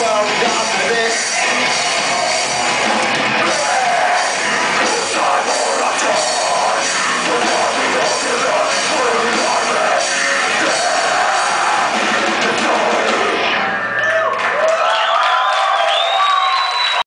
so God.